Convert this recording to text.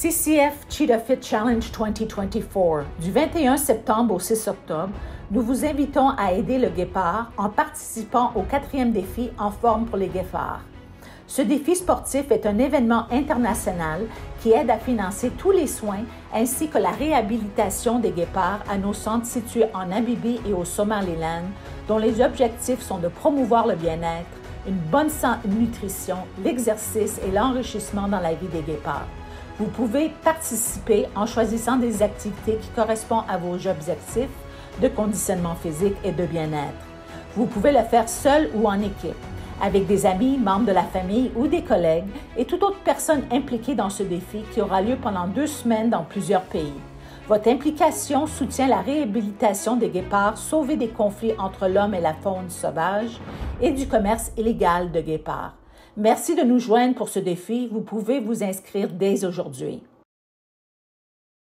CCF Cheetah Fit Challenge 2024. Du 21 septembre au 6 octobre, nous vous invitons à aider le guépard en participant au quatrième défi En forme pour les guépards. Ce défi sportif est un événement international qui aide à financer tous les soins ainsi que la réhabilitation des guépards à nos centres situés en Namibie et au Somaliland, dont les objectifs sont de promouvoir le bien-être, une bonne nutrition, l'exercice et l'enrichissement dans la vie des guépards. Vous pouvez participer en choisissant des activités qui correspondent à vos objectifs de conditionnement physique et de bien-être. Vous pouvez le faire seul ou en équipe, avec des amis, membres de la famille ou des collègues et toute autre personne impliquée dans ce défi qui aura lieu pendant deux semaines dans plusieurs pays. Votre implication soutient la réhabilitation des guépards, sauver des conflits entre l'homme et la faune sauvage et du commerce illégal de guépards. Merci de nous joindre pour ce défi. Vous pouvez vous inscrire dès aujourd'hui.